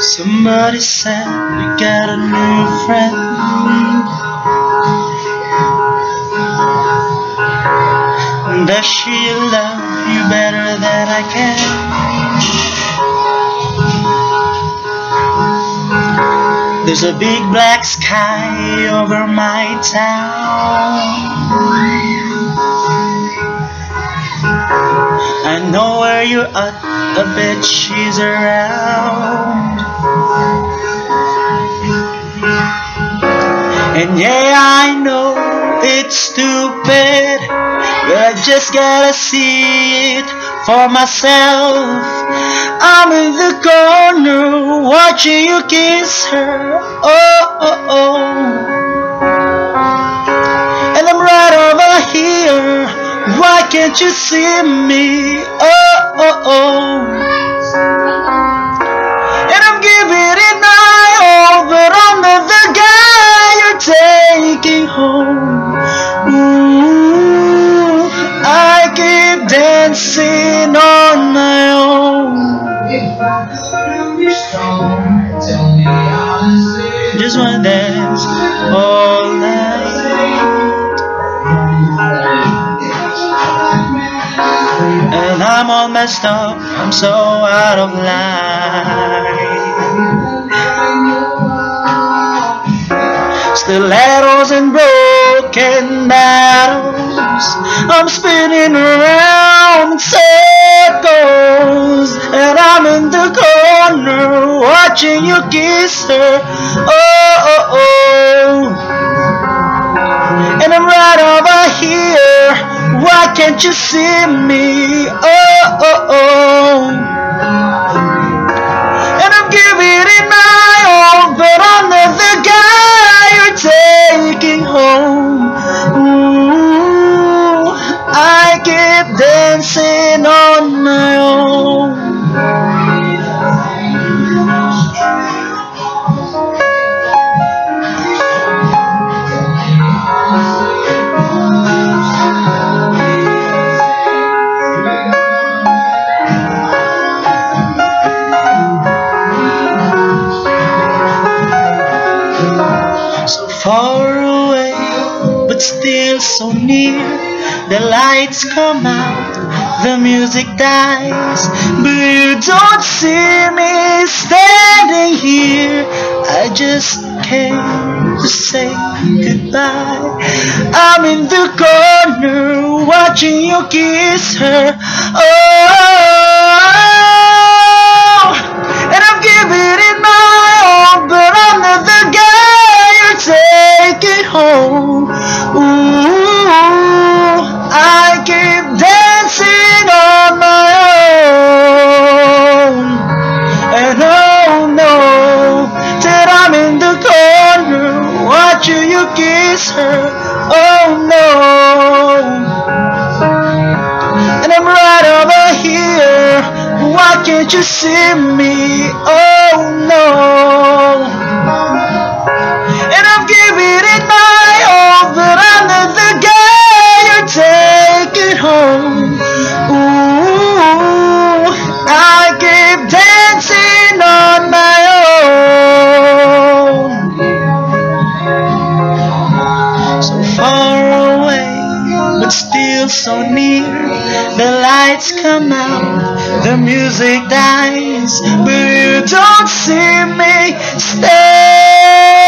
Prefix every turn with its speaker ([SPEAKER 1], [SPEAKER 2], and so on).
[SPEAKER 1] Somebody said we got a new friend. Does she love you better than I can? There's a big black sky over my town. I know where you're at, I bet she's around. And yeah, I know it's stupid, but I just gotta see it for myself. I'm in the corner watching you kiss her. Oh, oh, oh. And I'm right over here. Why can't you see me? Oh, oh, oh. And I'm keep dancing on my own.
[SPEAKER 2] If I couldn't be strong, tell me honestly.
[SPEAKER 1] Just wanna dance all night. And I'm all messed up, I'm so out of line. Stilettos and broken bottles, I'm spinning around in circles, and I'm in the corner watching you kiss her. Oh, oh, oh. And I'm right over here. Why can't you see me? Oh, oh, oh. Keep dancing on my own. So far away, but still so near. The lights come out, the music dies, but you don't see me standing here. I just came to say goodbye. I'm in the corner watching you kiss her. Oh, kiss her. Oh no. And I'm right over here. Why can't you see me? Oh so near. The lights come out, the music dies, but you don't see me stay.